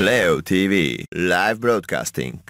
Pleo TV, live broadcasting.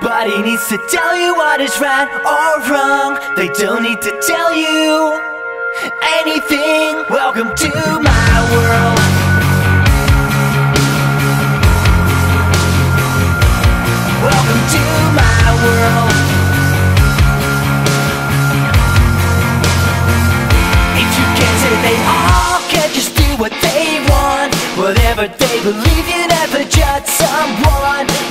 Nobody needs to tell you what is right or wrong. They don't need to tell you anything. Welcome to my world. Welcome to my world. If you can't say they all can just do what they want, whatever they believe, someone.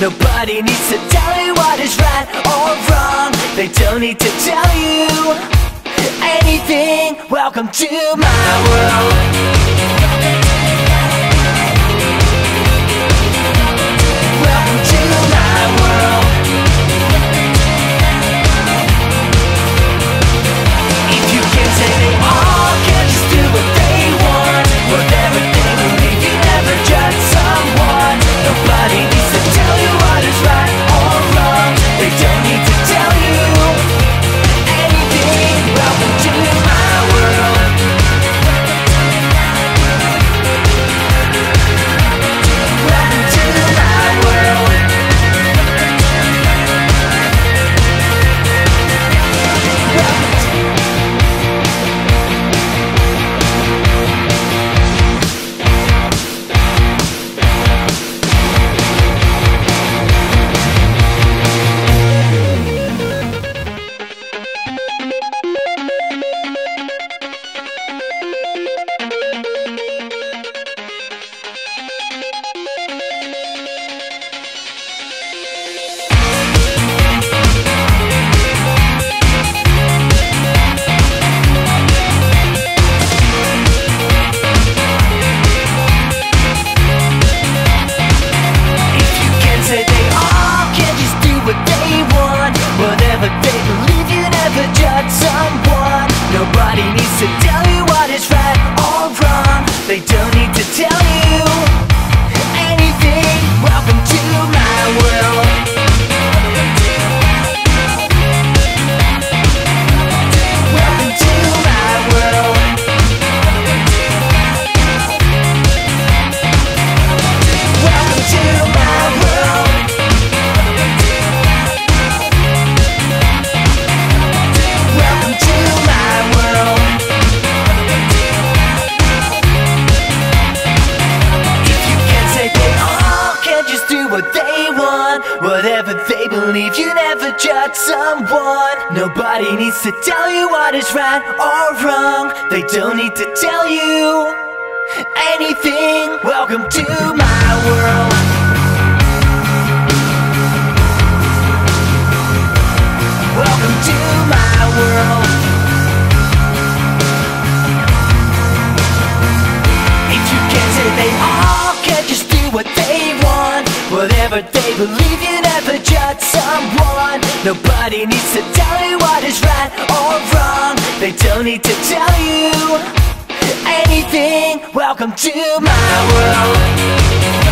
Nobody needs to tell you what is right or wrong. They don't need to tell you anything. Welcome to my world. What they want, whatever they believe, you never judge someone. Nobody needs to tell you what is right or wrong. They don't need to tell you anything. Welcome to my world. Believe you never judge someone. Nobody needs to tell you what is right or wrong. They don't need to tell you anything. Welcome to my world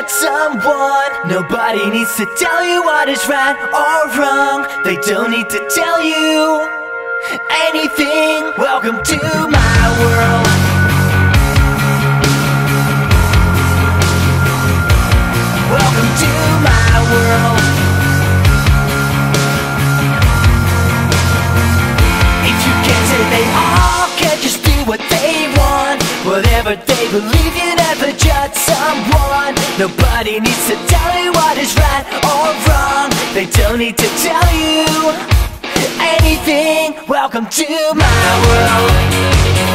judge someone. Nobody needs to tell you what is right or wrong. They don't need to tell you anything. Welcome to my world. Welcome to my world. If you can't say they all can just do what they want. Whatever they believe, you judge someone Nobody needs to tell you what is right or wrong. They don't need to tell you anything. Welcome to my world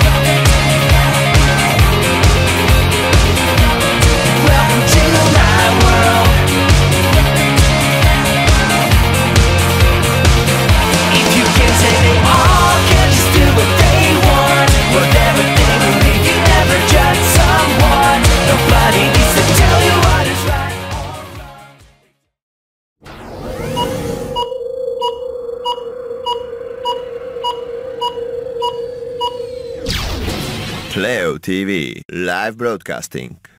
TV Live Broadcasting.